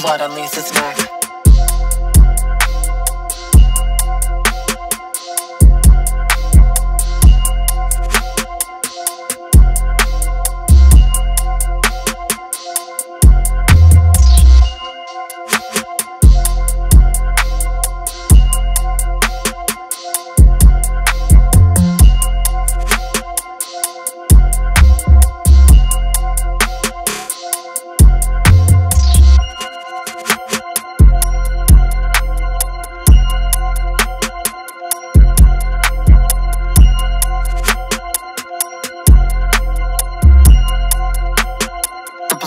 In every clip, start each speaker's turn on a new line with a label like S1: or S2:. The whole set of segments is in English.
S1: blood Lisa's neck.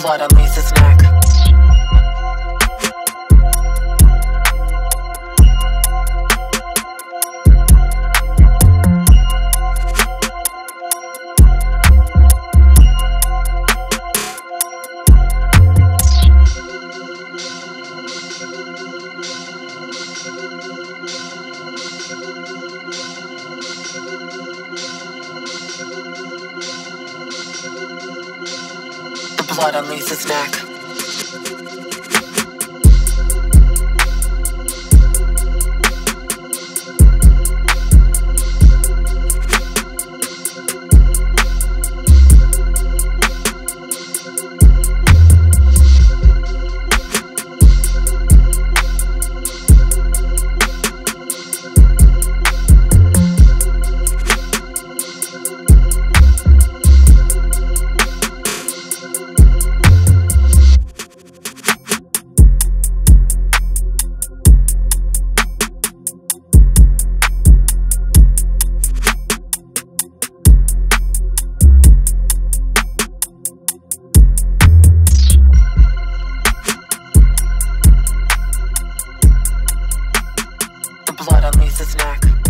S1: Blood on Lisa's blood on Lisa's neck. Blood on Lisa's neck.